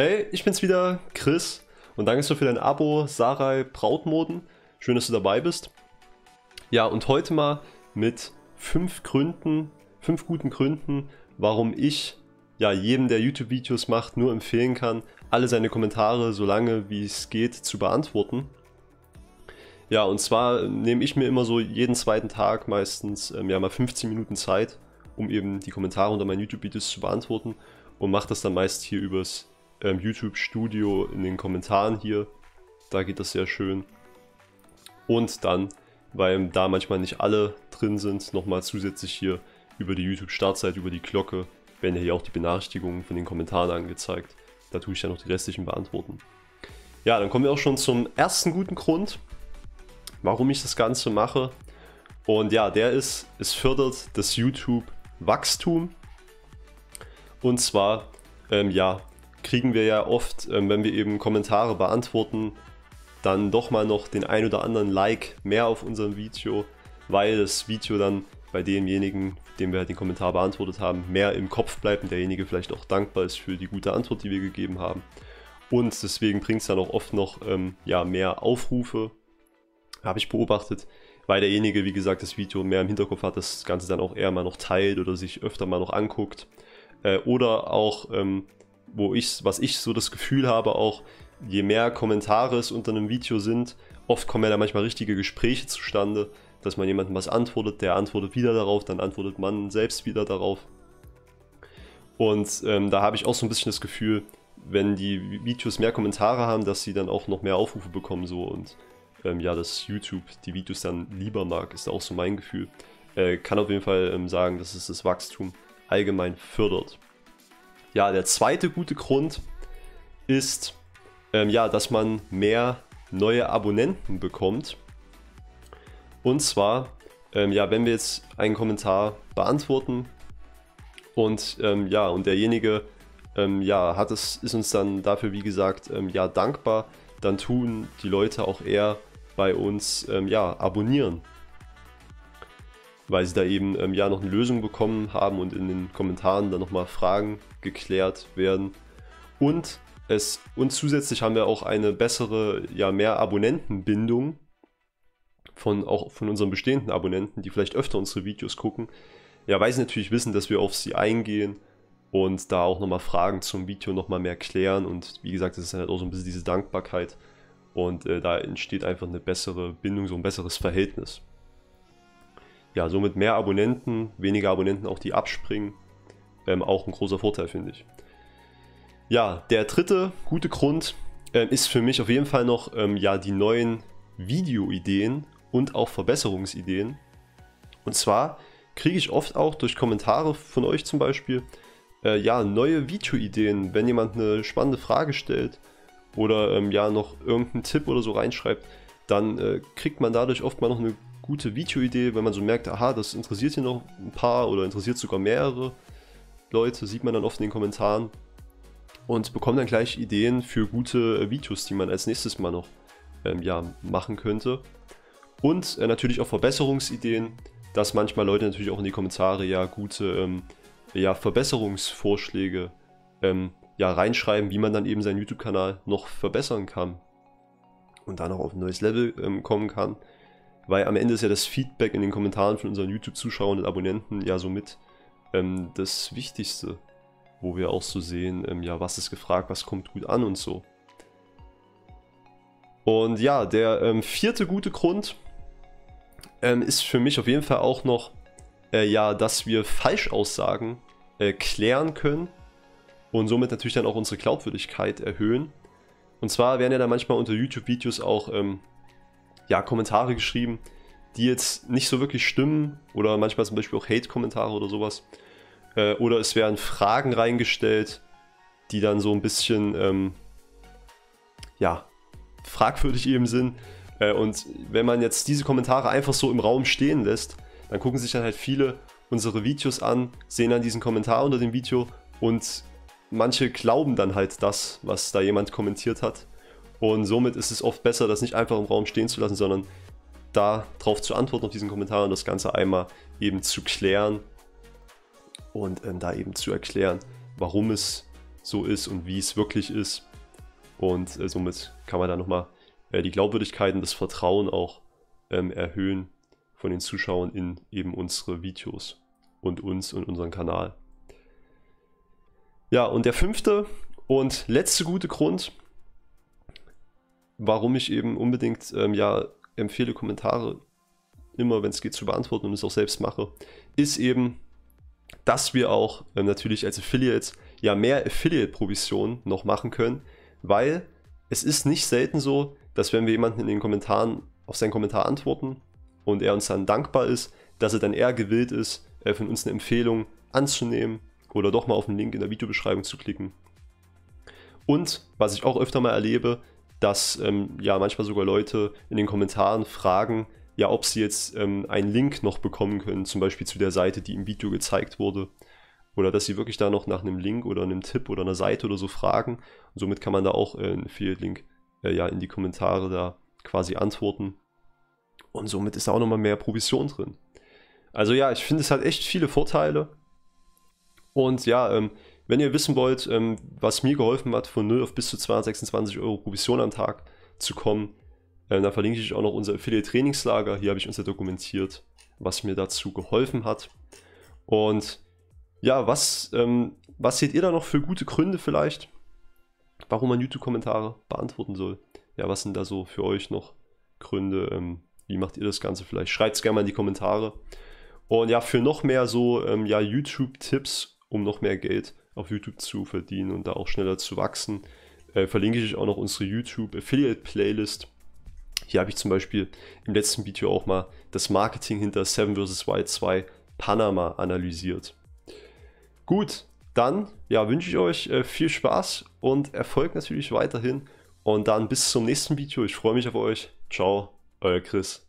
Hey, ich bin's wieder, Chris. Und danke für dein Abo, Sarai Brautmoden. Schön, dass du dabei bist. Ja, und heute mal mit fünf Gründen, fünf guten Gründen, warum ich ja jedem, der YouTube-Videos macht, nur empfehlen kann, alle seine Kommentare so lange wie es geht zu beantworten. Ja, und zwar nehme ich mir immer so jeden zweiten Tag meistens ähm, ja mal 15 Minuten Zeit, um eben die Kommentare unter meinen YouTube-Videos zu beantworten und mache das dann meist hier übers ähm, YouTube-Studio in den Kommentaren hier. Da geht das sehr schön. Und dann, weil da manchmal nicht alle drin sind, nochmal zusätzlich hier über die YouTube-Startseite, über die Glocke, werden hier auch die Benachrichtigungen von den Kommentaren angezeigt. Da tue ich ja noch die restlichen beantworten. Ja, dann kommen wir auch schon zum ersten guten Grund, warum ich das Ganze mache. Und ja, der ist, es fördert das YouTube-Wachstum. Und zwar, ähm, ja, kriegen wir ja oft, ähm, wenn wir eben Kommentare beantworten, dann doch mal noch den ein oder anderen Like mehr auf unserem Video, weil das Video dann bei demjenigen, dem wir halt den Kommentar beantwortet haben, mehr im Kopf bleibt und derjenige vielleicht auch dankbar ist für die gute Antwort, die wir gegeben haben. Und deswegen bringt es dann auch oft noch ähm, ja, mehr Aufrufe, habe ich beobachtet, weil derjenige, wie gesagt, das Video mehr im Hinterkopf hat, das Ganze dann auch eher mal noch teilt oder sich öfter mal noch anguckt. Äh, oder auch ähm, wo ich, was ich so das Gefühl habe, auch je mehr Kommentare es unter einem Video sind, oft kommen ja da manchmal richtige Gespräche zustande, dass man jemandem was antwortet, der antwortet wieder darauf, dann antwortet man selbst wieder darauf. Und ähm, da habe ich auch so ein bisschen das Gefühl, wenn die Videos mehr Kommentare haben, dass sie dann auch noch mehr Aufrufe bekommen so und ähm, ja, dass YouTube die Videos dann lieber mag, ist auch so mein Gefühl. Äh, kann auf jeden Fall ähm, sagen, dass es das Wachstum allgemein fördert. Ja, der zweite gute Grund ist, ähm, ja, dass man mehr neue Abonnenten bekommt. Und zwar, ähm, ja, wenn wir jetzt einen Kommentar beantworten und ähm, ja, und derjenige ähm, ja, hat es, ist uns dann dafür, wie gesagt, ähm, ja, dankbar, dann tun die Leute auch eher bei uns ähm, ja, abonnieren weil sie da eben ähm, ja noch eine Lösung bekommen haben und in den Kommentaren dann nochmal Fragen geklärt werden. Und es und zusätzlich haben wir auch eine bessere, ja mehr Abonnentenbindung von auch von unseren bestehenden Abonnenten, die vielleicht öfter unsere Videos gucken. Ja, weil sie natürlich wissen, dass wir auf sie eingehen und da auch nochmal Fragen zum Video nochmal mehr klären. Und wie gesagt, das ist halt auch so ein bisschen diese Dankbarkeit. Und äh, da entsteht einfach eine bessere Bindung, so ein besseres Verhältnis ja, somit mehr Abonnenten, weniger Abonnenten auch, die abspringen. Ähm, auch ein großer Vorteil, finde ich. Ja, der dritte gute Grund äh, ist für mich auf jeden Fall noch ähm, ja, die neuen Videoideen und auch Verbesserungsideen. Und zwar kriege ich oft auch durch Kommentare von euch zum Beispiel äh, ja, neue Videoideen, wenn jemand eine spannende Frage stellt oder ähm, ja noch irgendeinen Tipp oder so reinschreibt, dann äh, kriegt man dadurch oft mal noch eine gute Videoidee, wenn man so merkt, aha, das interessiert hier noch ein paar oder interessiert sogar mehrere Leute, sieht man dann oft in den Kommentaren und bekommt dann gleich Ideen für gute äh, Videos, die man als nächstes mal noch ähm, ja, machen könnte. Und äh, natürlich auch Verbesserungsideen, dass manchmal Leute natürlich auch in die Kommentare ja gute ähm, ja, Verbesserungsvorschläge ähm, ja, reinschreiben, wie man dann eben seinen YouTube-Kanal noch verbessern kann und dann auch auf ein neues Level ähm, kommen kann weil am Ende ist ja das Feedback in den Kommentaren von unseren YouTube-Zuschauern und Abonnenten ja somit ähm, das Wichtigste, wo wir auch so sehen, ähm, ja, was ist gefragt, was kommt gut an und so. Und ja, der ähm, vierte gute Grund ähm, ist für mich auf jeden Fall auch noch, äh, ja, dass wir Falschaussagen äh, klären können und somit natürlich dann auch unsere Glaubwürdigkeit erhöhen. Und zwar werden ja dann manchmal unter YouTube-Videos auch ähm, ja, Kommentare geschrieben, die jetzt nicht so wirklich stimmen oder manchmal zum Beispiel auch Hate-Kommentare oder sowas. Äh, oder es werden Fragen reingestellt, die dann so ein bisschen, ähm, ja, fragwürdig eben sind. Äh, und wenn man jetzt diese Kommentare einfach so im Raum stehen lässt, dann gucken sich dann halt viele unsere Videos an, sehen dann diesen Kommentar unter dem Video und manche glauben dann halt das, was da jemand kommentiert hat und somit ist es oft besser, das nicht einfach im Raum stehen zu lassen, sondern da drauf zu antworten auf diesen Kommentar und das Ganze einmal eben zu klären und ähm, da eben zu erklären, warum es so ist und wie es wirklich ist. Und äh, somit kann man da nochmal äh, die Glaubwürdigkeit und das Vertrauen auch ähm, erhöhen von den Zuschauern in eben unsere Videos und uns und unseren Kanal. Ja, und der fünfte und letzte gute Grund, warum ich eben unbedingt ähm, ja, empfehle, Kommentare immer, wenn es geht, zu beantworten und es auch selbst mache, ist eben, dass wir auch ähm, natürlich als Affiliates ja mehr Affiliate-Provisionen noch machen können, weil es ist nicht selten so, dass wenn wir jemanden in den Kommentaren auf seinen Kommentar antworten und er uns dann dankbar ist, dass er dann eher gewillt ist, äh, von uns eine Empfehlung anzunehmen oder doch mal auf den Link in der Videobeschreibung zu klicken. Und was ich auch öfter mal erlebe, dass ähm, ja manchmal sogar Leute in den Kommentaren fragen, ja, ob sie jetzt ähm, einen Link noch bekommen können, zum Beispiel zu der Seite, die im Video gezeigt wurde. Oder dass sie wirklich da noch nach einem Link oder einem Tipp oder einer Seite oder so fragen. Und somit kann man da auch äh, einen Affiliate-Link äh, ja in die Kommentare da quasi antworten. Und somit ist da auch nochmal mehr Provision drin. Also ja, ich finde, es hat echt viele Vorteile. Und ja, ähm, wenn ihr wissen wollt, ähm, was mir geholfen hat, von 0 auf bis zu 226 Euro Provision am Tag zu kommen, äh, dann verlinke ich auch noch unser Affiliate-Trainingslager. Hier habe ich uns ja dokumentiert, was mir dazu geholfen hat. Und ja, was, ähm, was seht ihr da noch für gute Gründe vielleicht, warum man YouTube-Kommentare beantworten soll? Ja, was sind da so für euch noch Gründe? Ähm, wie macht ihr das Ganze vielleicht? Schreibt es gerne mal in die Kommentare. Und ja, für noch mehr so ähm, ja, YouTube-Tipps, um noch mehr Geld auf YouTube zu verdienen und da auch schneller zu wachsen, äh, verlinke ich euch auch noch unsere YouTube Affiliate Playlist. Hier habe ich zum Beispiel im letzten Video auch mal das Marketing hinter 7 vs. Wild 2 Panama analysiert. Gut, dann ja, wünsche ich euch äh, viel Spaß und Erfolg natürlich weiterhin. Und dann bis zum nächsten Video. Ich freue mich auf euch. Ciao, euer Chris.